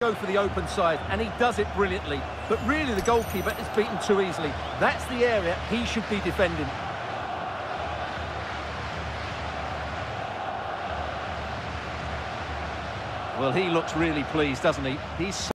go for the open side, and he does it brilliantly. But really, the goalkeeper is beaten too easily. That's the area he should be defending. Well, he looks really pleased, doesn't he? He's